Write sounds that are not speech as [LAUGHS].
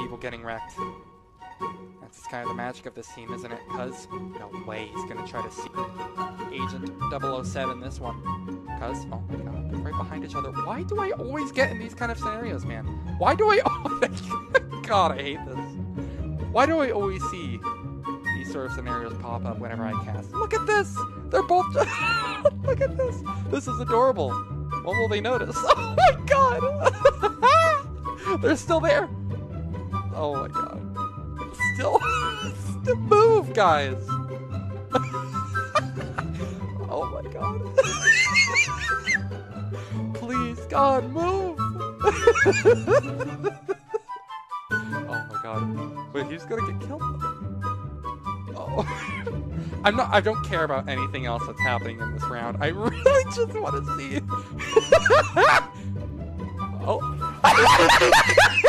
people getting wrecked. That's kind of the magic of this team, isn't it? Cuz, no way he's gonna try to see Agent 007 this one. Cuz, oh my god, they're right behind each other. Why do I always get in these kind of scenarios, man? Why do I [LAUGHS] always... god, I hate this. Why do I always see these sort of scenarios pop up whenever I cast? Look at this! They're both... [LAUGHS] Look at this! This is adorable. What will they notice? [LAUGHS] Oh my god! They're still there! Oh my god. Still, [LAUGHS] still move, guys! [LAUGHS] oh my god. [LAUGHS] Please, God, move! oh my god. Wait, he's gonna get killed? Oh. I'm not, I don't care about anything else that's happening in this round. I really just want to see. oh.